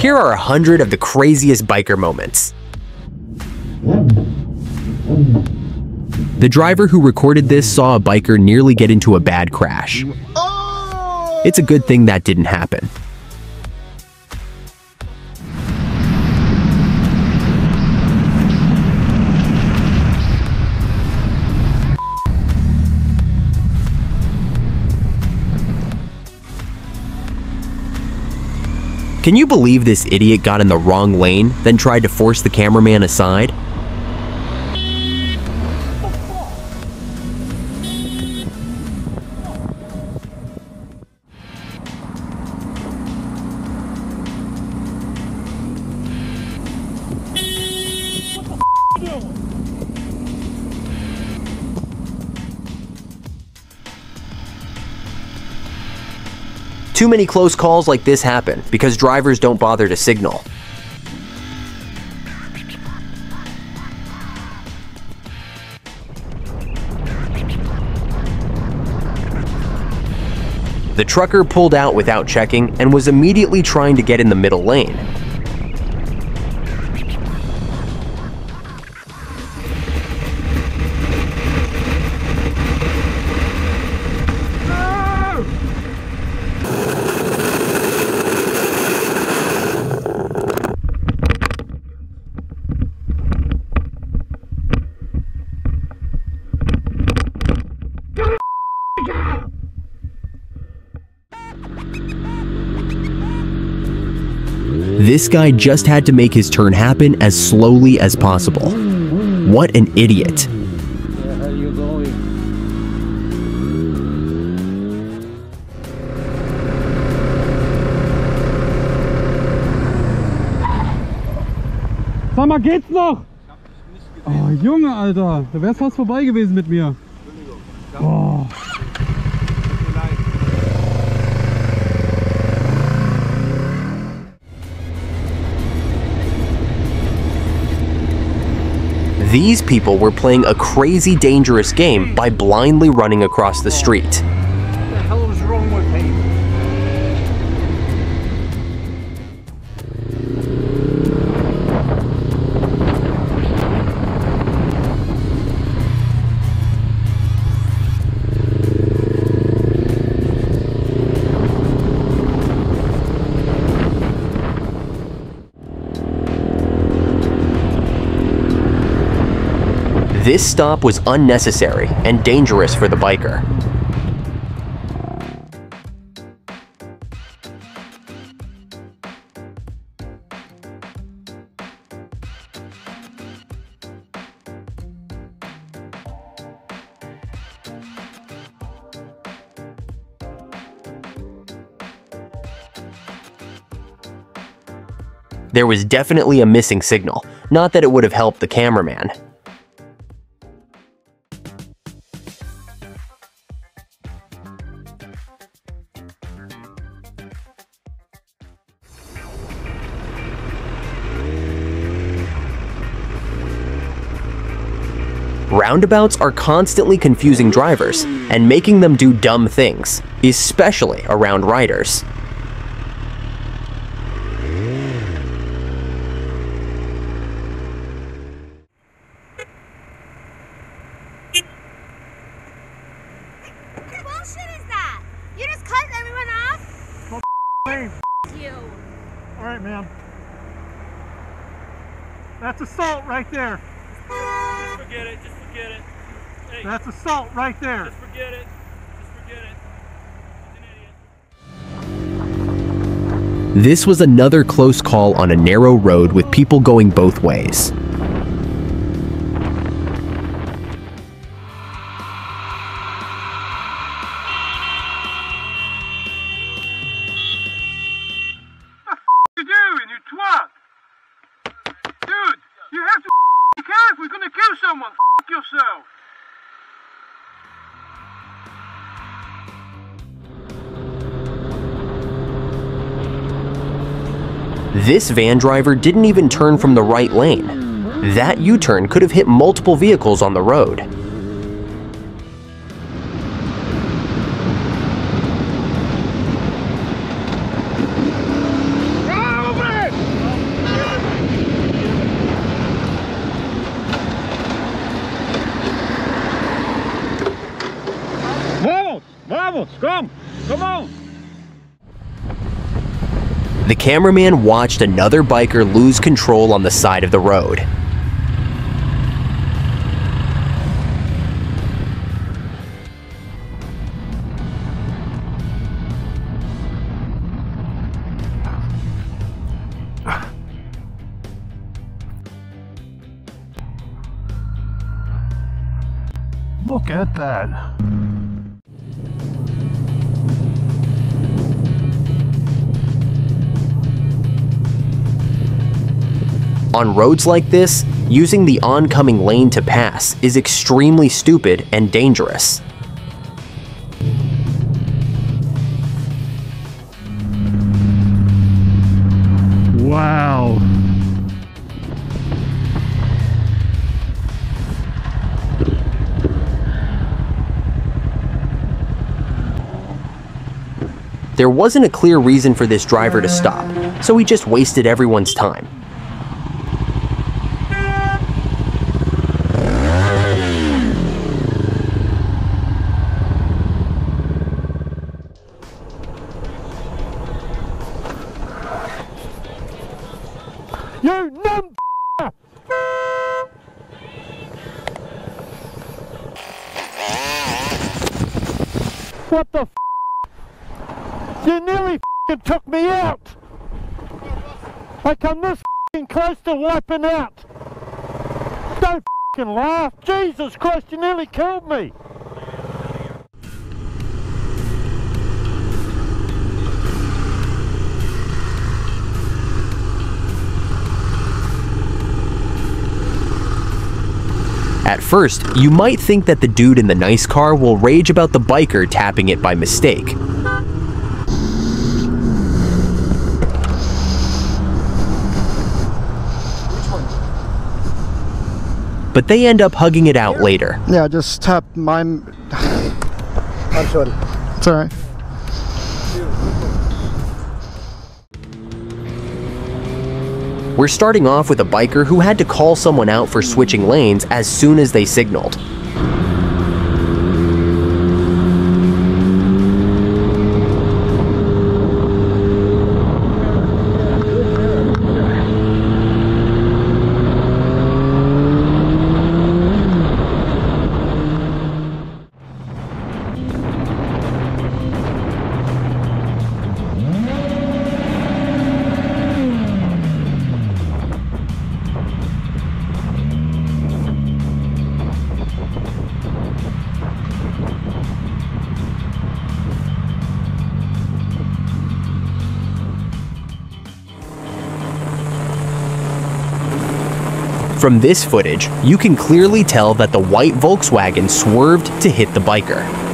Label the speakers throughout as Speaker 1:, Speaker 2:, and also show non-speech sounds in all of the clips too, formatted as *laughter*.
Speaker 1: Here are a hundred of the craziest biker moments. The driver who recorded this saw a biker nearly get into a bad crash. It's a good thing that didn't happen. Can you believe this idiot got in the wrong lane, then tried to force the cameraman aside? Too many close calls like this happen because drivers don't bother to signal. The trucker pulled out without checking and was immediately trying to get in the middle lane. This guy just had to make his turn happen as slowly as possible. What an idiot.
Speaker 2: Sag mal, geht's noch? Oh, Junge, Alter. Da wär's fast vorbei gewesen mit mir.
Speaker 1: These people were playing a crazy dangerous game by blindly running across the street. This stop was unnecessary and dangerous for the biker. There was definitely a missing signal, not that it would have helped the cameraman. Roundabouts are constantly confusing drivers and making them do dumb things, especially around riders.
Speaker 3: What bullshit is that? You just cut everyone off?
Speaker 2: Hey,
Speaker 3: You.
Speaker 2: all right, man. That's assault right there.
Speaker 4: Just forget it. Just forget it. Hey,
Speaker 2: That's assault right there.
Speaker 4: just forget it. Just forget it. He's an idiot.
Speaker 1: This was another close call on a narrow road with people going both ways. This van driver didn't even turn from the right lane. That U-turn could have hit multiple vehicles on the road.
Speaker 2: Over it!
Speaker 5: Come, come on.
Speaker 1: The cameraman watched another biker lose control on the side of the road.
Speaker 6: Look at that.
Speaker 1: On roads like this, using the oncoming lane to pass is extremely stupid and dangerous.
Speaker 6: Wow.
Speaker 1: There wasn't a clear reason for this driver to stop, so he just wasted everyone's time.
Speaker 6: I come this close to wiping out! Don't laugh! Jesus Christ, you nearly killed me!
Speaker 1: At first, you might think that the dude in the nice car will rage about the biker tapping it by mistake. But they end up hugging it out later.
Speaker 7: Yeah, just tap my. *sighs* I'm sorry. It's alright.
Speaker 1: We're starting off with a biker who had to call someone out for switching lanes as soon as they signaled. From this footage, you can clearly tell that the white Volkswagen swerved to hit the biker.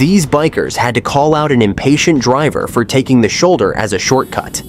Speaker 1: These bikers had to call out an impatient driver for taking the shoulder as a shortcut.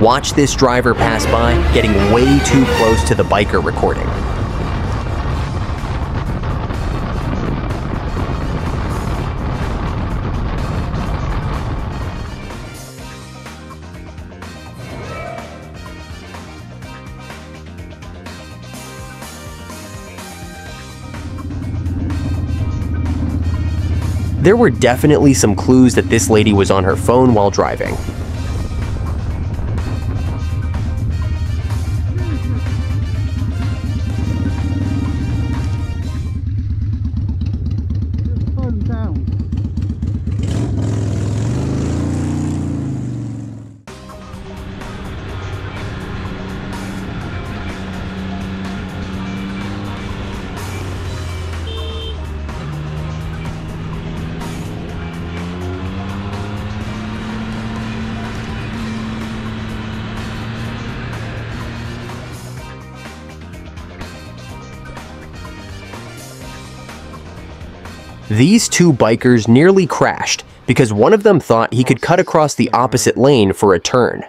Speaker 1: Watch this driver pass by, getting way too close to the biker recording. There were definitely some clues that this lady was on her phone while driving. These two bikers nearly crashed because one of them thought he could cut across the opposite lane for a turn.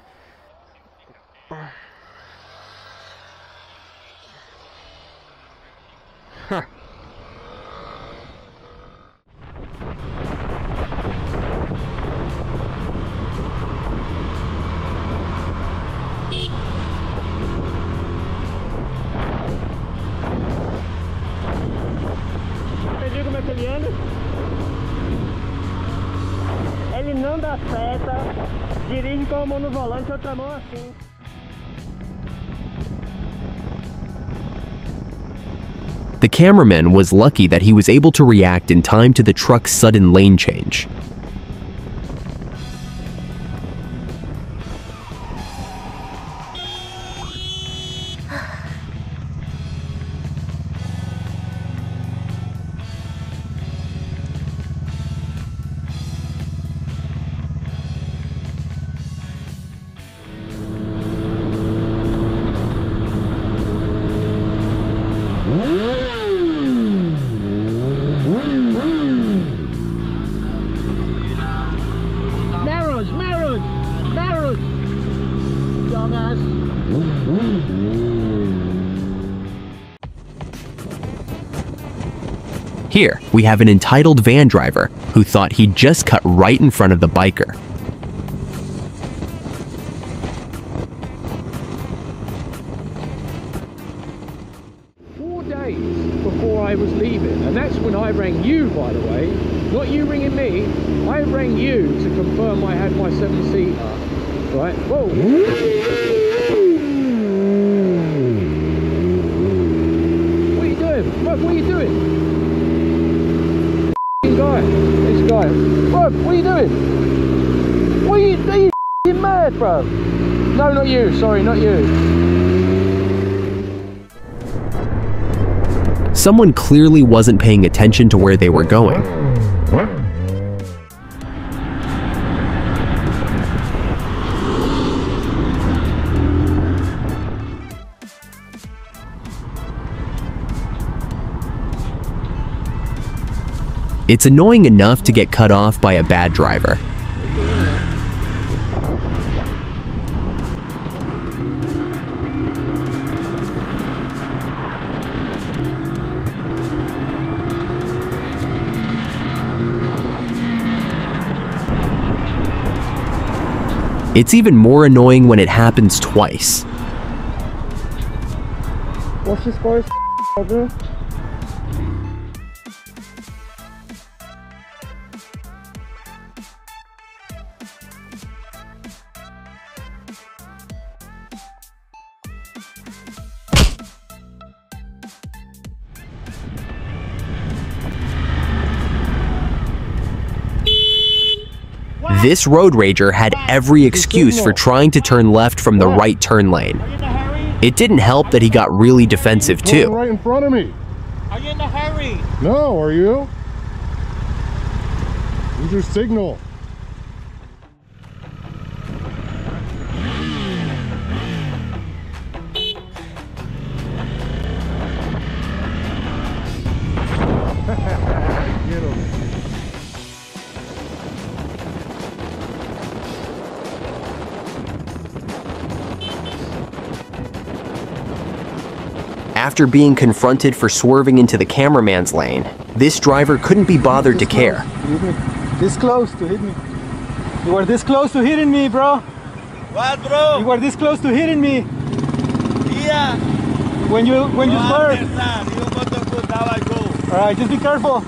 Speaker 1: The cameraman was lucky that he was able to react in time to the truck's sudden lane change. We have an entitled van driver who thought he'd just cut right in front of the biker.
Speaker 5: Four days before I was leaving, and that's when I rang you, by the way. Not you ringing me. I rang you to confirm I had my seven-seater. Right? Whoa. What are you doing? Rob, what are you doing? F***ing guy. This guy. Rob, what are you doing? What are you, are you bro? No, not you. Sorry, not you.
Speaker 1: Someone clearly wasn't paying attention to where they were going. It's annoying enough to get cut off by a bad driver. It's even more annoying when it happens twice.
Speaker 6: What's problem?
Speaker 1: This road rager had every excuse for trying to turn left from the right turn lane.
Speaker 6: Are you in a hurry?
Speaker 1: It didn't help that he got really defensive
Speaker 8: Going
Speaker 1: too.
Speaker 8: right in front of me.
Speaker 6: Are you in a hurry?
Speaker 8: No, are you? Use your signal. Get *laughs*
Speaker 1: After being confronted for swerving into the cameraman's lane, this driver couldn't be bothered to care.
Speaker 7: This close to hit me. You were this close to hitting me, bro.
Speaker 9: What, bro?
Speaker 7: You were this close to hitting me
Speaker 9: Yeah.
Speaker 7: when you when you
Speaker 9: No You got to put now I go.
Speaker 7: All right, just be careful.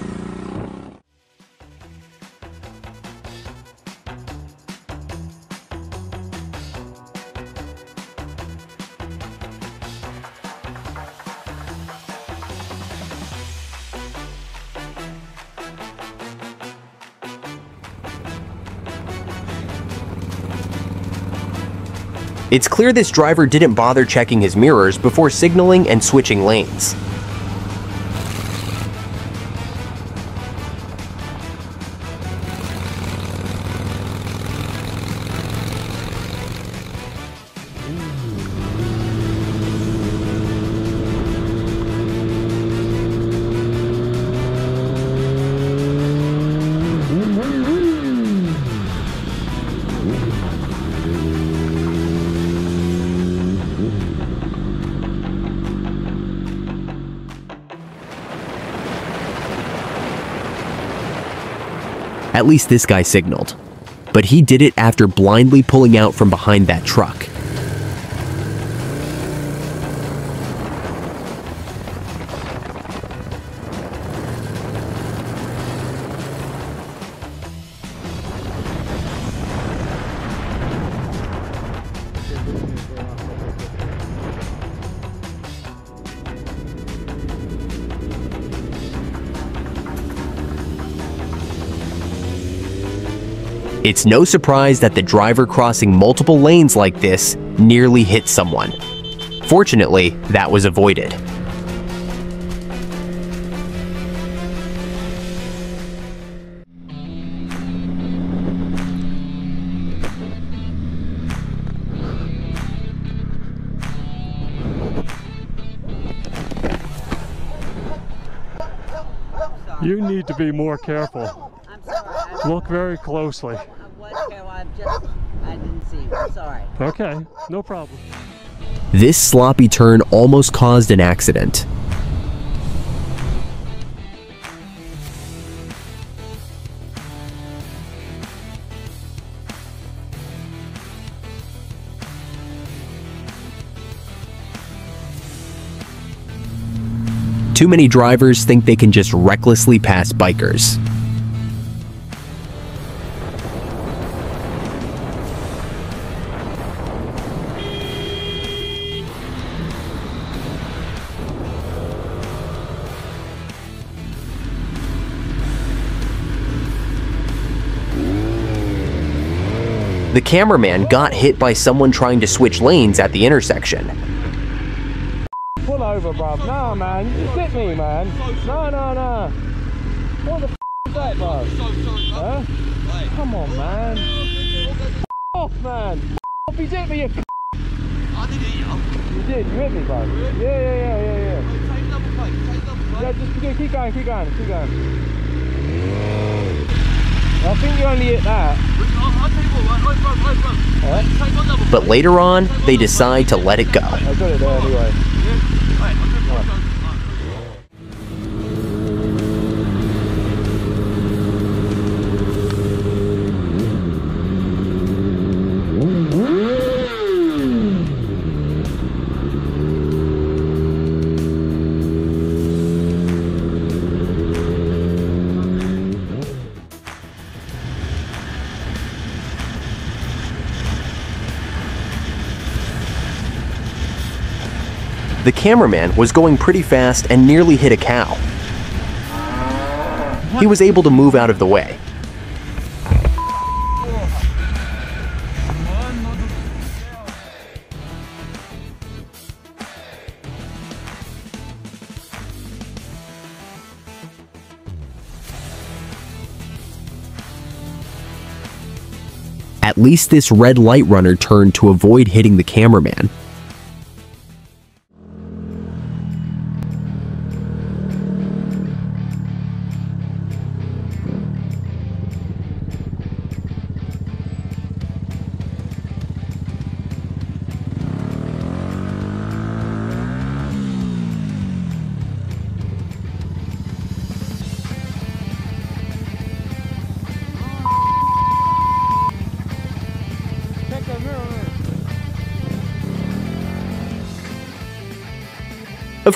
Speaker 1: It's clear this driver didn't bother checking his mirrors before signaling and switching lanes. At least this guy signaled. But he did it after blindly pulling out from behind that truck. It's no surprise that the driver crossing multiple lanes like this nearly hit someone. Fortunately, that was avoided.
Speaker 6: You need to be more careful. Look very closely. Okay, no problem.
Speaker 1: This sloppy turn almost caused an accident. Too many drivers think they can just recklessly pass bikers. The cameraman got hit by someone trying to switch lanes at the intersection.
Speaker 5: Pull over, bruv. Nah, man. You hit me, man. No, no, no. What the f is that, bruv? Huh? Come on, man. F off, man. F off. He's hit me, you f
Speaker 9: I did hit you.
Speaker 5: You did. You hit me, bruv. Yeah, yeah, yeah, yeah, yeah.
Speaker 9: Take double plate, take double plate.
Speaker 5: Yeah, just keep keep going, keep going, keep going. I think you only hit that.
Speaker 1: But later on, they decide to let it go. Cameraman was going pretty fast and nearly hit a cow. He was able to move out of the way. At least this red light runner turned to avoid hitting the cameraman.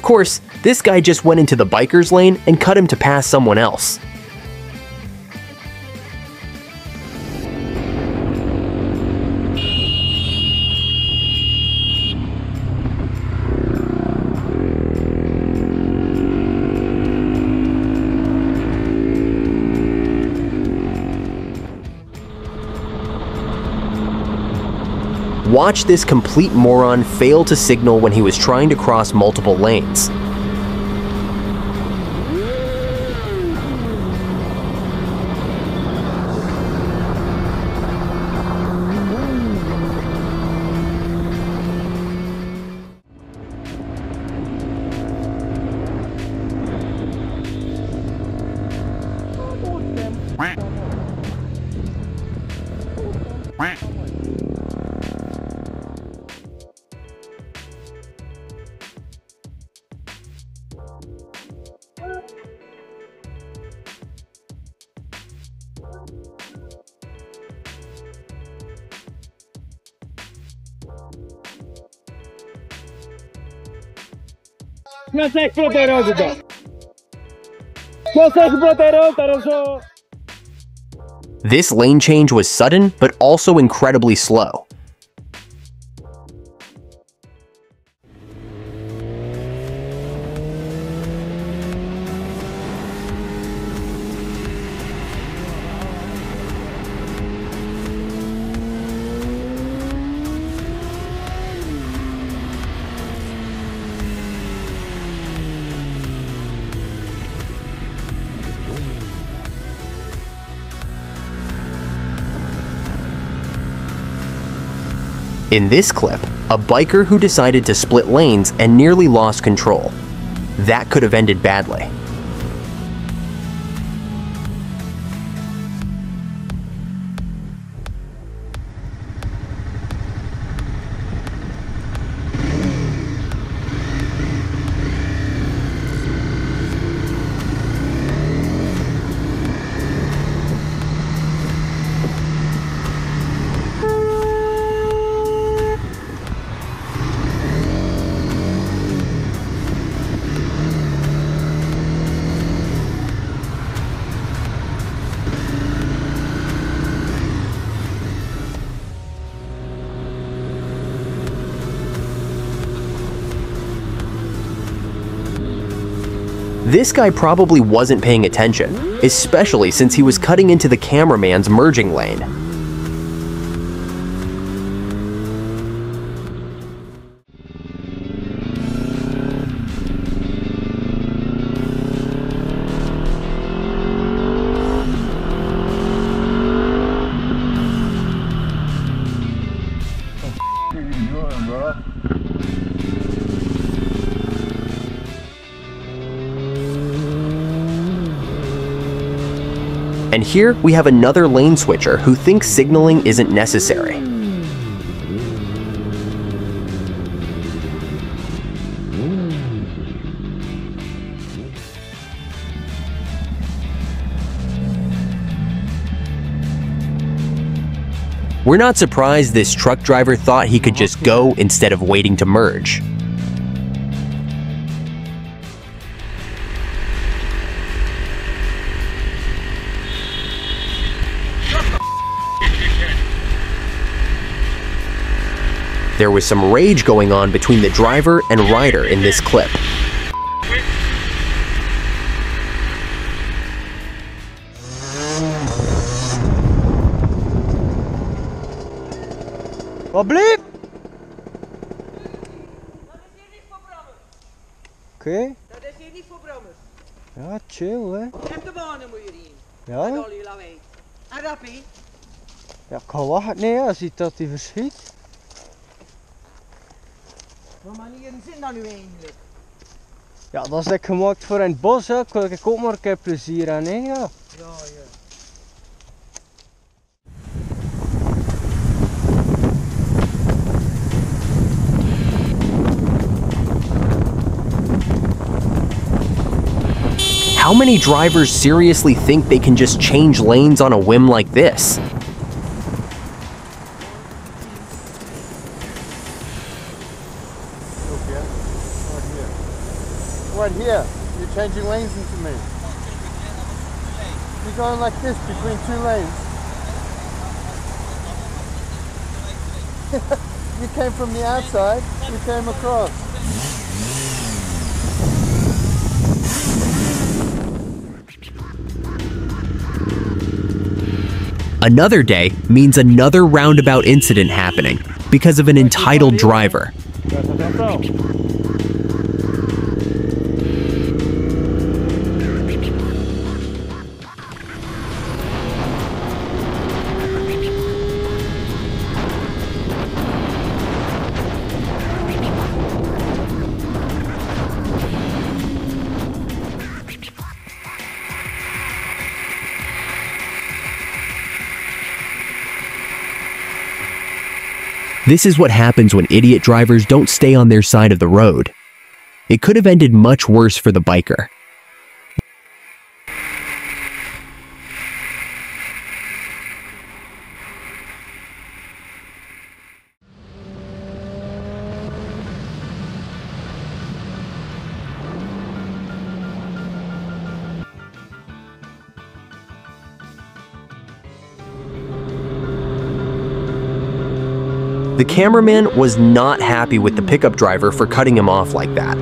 Speaker 1: Course, this guy just went into the biker's lane and cut him to pass someone else. Watch this complete moron fail to signal when he was trying to cross multiple lanes. This lane change was sudden, but also incredibly slow. In this clip, a biker who decided to split lanes and nearly lost control. That could have ended badly. This guy probably wasn't paying attention, especially since he was cutting into the cameraman's merging lane. And here we have another lane switcher who thinks signaling isn't necessary. We're not surprised this truck driver thought he could just go instead of waiting to merge. There was some rage going on between the driver and rider in this clip.
Speaker 10: Wat blieft? Oké.
Speaker 11: Dat is hier niet voor brommers.
Speaker 10: Ja, chill hè.
Speaker 11: En de banen moet je erin.
Speaker 10: Ja?
Speaker 11: Met al die lawaai. En rappie.
Speaker 10: Ja, ik kan wachten nee, als hij dat hij verschiet.
Speaker 11: Wat manieren zijn dat nu eigenlijk?
Speaker 10: Ja, dat is lekker gemaakt voor in het bos hè. Ik wil ik ook maar een keer plezier aan hè, ja.
Speaker 11: Ja, ja.
Speaker 1: How many drivers seriously think they can just change lanes on a whim like this?
Speaker 7: Right here. You're changing lanes into me. You're going like this between two lanes. *laughs* you came from the outside, you came across.
Speaker 1: Another day means another roundabout incident happening because of an entitled driver. This is what happens when idiot drivers don't stay on their side of the road. It could have ended much worse for the biker. Cameraman was not happy with the pickup driver for cutting him off like that.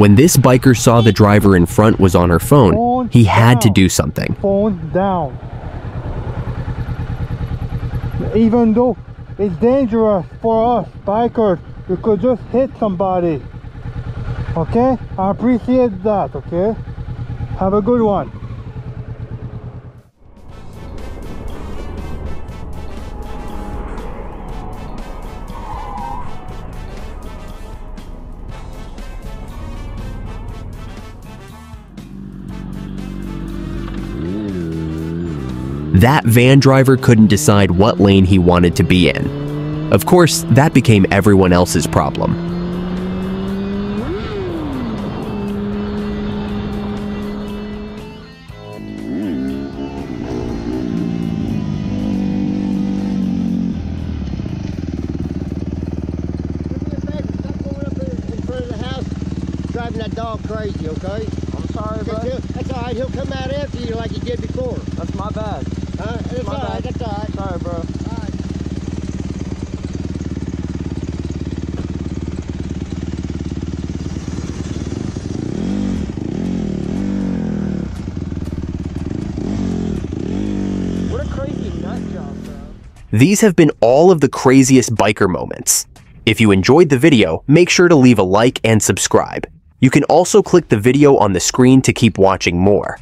Speaker 1: When this biker saw the driver in front was on her phone, he had to do something.
Speaker 2: Phone down. Even though it's dangerous for us bikers, you could just hit somebody. Okay? I appreciate that, okay? Have a good one.
Speaker 1: That van driver couldn't decide what lane he wanted to be in. Of course, that became everyone else's problem.
Speaker 12: Okay?
Speaker 5: I'm sorry, bro.
Speaker 12: He'll, that's all right. He'll come out after you like he did before.
Speaker 5: That's my bad.
Speaker 12: Huh? That's
Speaker 5: My
Speaker 12: all right.
Speaker 5: bad.
Speaker 12: That's all right.
Speaker 5: Sorry, bro.
Speaker 12: All right.
Speaker 5: What a crazy nut job, bro.
Speaker 1: These have been all of the craziest biker moments. If you enjoyed the video, make sure to leave a like and subscribe. You can also click the video on the screen to keep watching more.